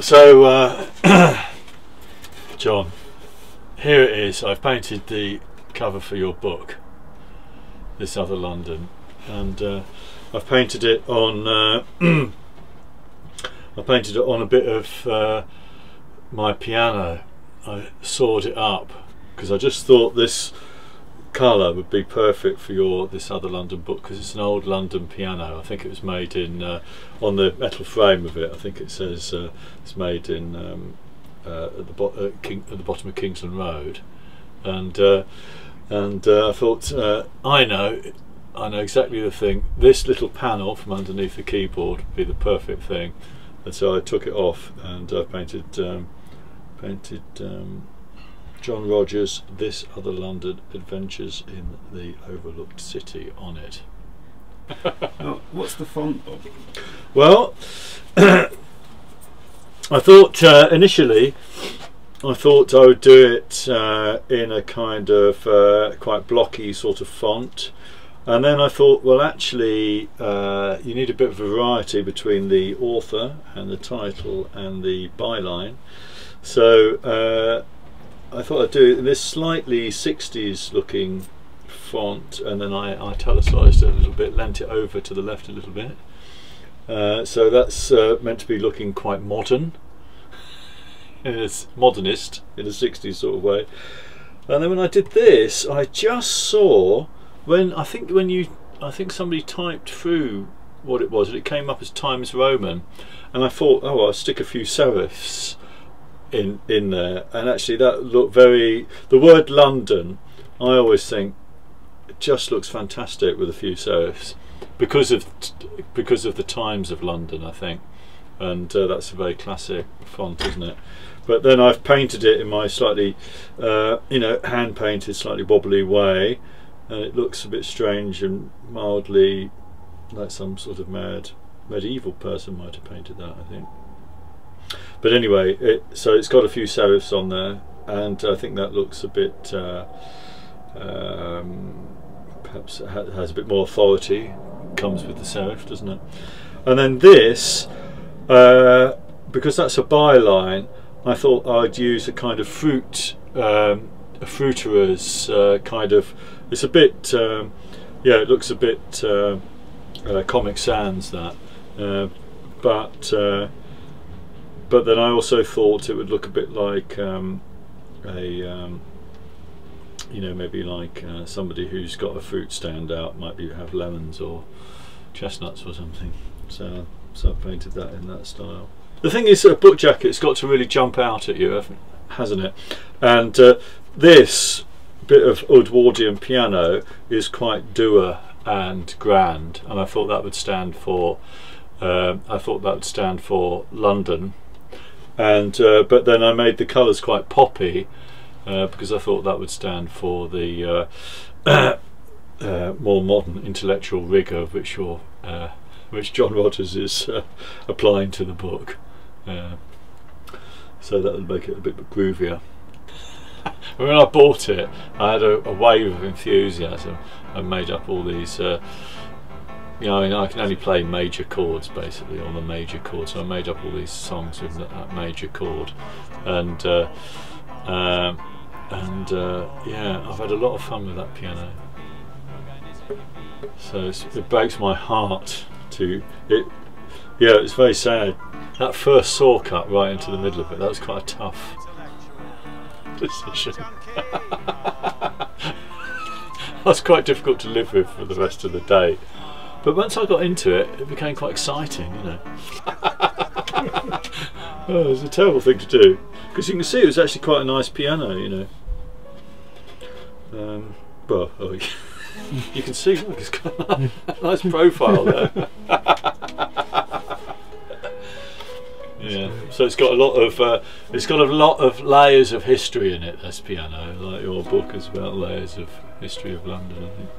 So, uh, John, here it is. I've painted the cover for your book, This Other London, and uh, I've painted it on. Uh, I painted it on a bit of uh, my piano. I sawed it up because I just thought this colour would be perfect for your this other London book because it's an old London piano. I think it was made in uh, on the metal frame of it. I think it says uh, it's made in um, uh, at, the bo uh, King, at the bottom of Kingsland Road, and uh, and uh, I thought I know. I know exactly the thing. This little panel from underneath the keyboard would be the perfect thing, and so I took it off and I painted um, painted um, John Rogers, This Other London Adventures in the Overlooked City on it. oh, what's the font of? Well, I thought uh, initially, I thought I would do it uh, in a kind of uh, quite blocky sort of font. And then I thought, well, actually, uh, you need a bit of variety between the author and the title and the byline. So uh, I thought I'd do this slightly 60s looking font and then I italicized it a little bit, lent it over to the left a little bit. Uh, so that's uh, meant to be looking quite modern, it's modernist in a 60s sort of way. And then when I did this, I just saw when I think when you I think somebody typed through what it was, and it came up as Times Roman, and I thought, oh, I'll stick a few serifs in in there. And actually that looked very the word London I always think just looks fantastic with a few serifs because of because of the times of London I think. And uh, that's a very classic font isn't it? But then I've painted it in my slightly uh, you know hand painted slightly wobbly way. And it looks a bit strange and mildly like some sort of mad medieval person might have painted that I think but anyway, it, so it's got a few serifs on there, and I think that looks a bit, uh, um, perhaps ha has a bit more authority. Comes with the serif, doesn't it? And then this, uh, because that's a byline, I thought I'd use a kind of fruit, um, a fruiterer's uh, kind of. It's a bit, um, yeah, it looks a bit uh, uh, Comic Sans that, uh, but but then I also thought it would look a bit like um, a um, you know maybe like uh, somebody who's got a fruit stand out might be have lemons or chestnuts or something. So so I painted that in that style. The thing is a book jacket's got to really jump out at you hasn't it? And uh, this bit of Woodwardian piano is quite dour and grand and I thought that would stand for uh, I thought that would stand for London and uh, but then I made the colours quite poppy uh, because I thought that would stand for the uh, uh more modern intellectual rigour which uh, which John Rogers is uh, applying to the book. So that would make it a bit groovier. When I bought it I had a, a wave of enthusiasm and made up all these know, I, mean, I can only play major chords basically on the major chord, so I made up all these songs with that major chord, and uh, uh, and uh, yeah, I've had a lot of fun with that piano. So it breaks my heart to it. Yeah, it's very sad. That first saw cut right into the middle of it, that was quite a tough decision. That's quite difficult to live with for the rest of the day. But once I got into it, it became quite exciting, you know. oh, it was a terrible thing to do. Because you can see it was actually quite a nice piano, you know. Um, well, oh, you can see, look, it's got a nice profile there. yeah, so it's got a lot of uh, it's got a lot of layers of history in it. This piano, like your book, is about layers of history of London, I think.